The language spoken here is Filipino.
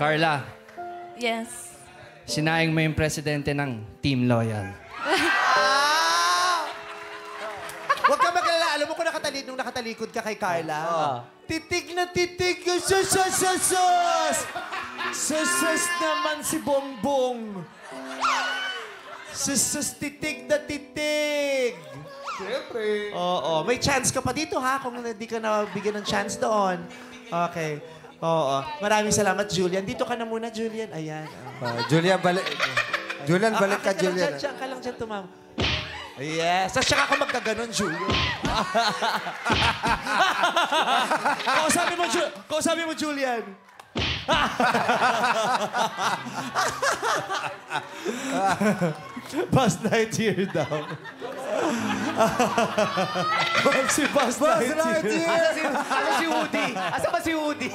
Carla, Yes. sinaing mo yung presidente ng Team Loyal. Huwag ka maglala. Alam mo kung nakatalikod, nung nakatalikod ka kay Carla. Titig na titig yung sus, sus, sus, sus. Sus, sus naman si Bongbong. Sus, sus, titig na titig. Siyempre. Oo. May chance ka pa dito, ha? Kung hindi ka nabigyan ng chance doon. Okay. Oo. Maraming salamat, Julian. Dito ka na muna, Julian. Ayan. Ah, Julian, balik. Julian, balik ka, Ah, lang Julian. dyan, dyan ka lang dyan, tumam. Yes. Tapos tsaka ka magkaganon, Julian. kausapin mo, Ju kausapin mo, Julian. Buzz Lightyear daw. si Buzz, Lightyear. Asa si, asa si Woody? Asa ba si Woody?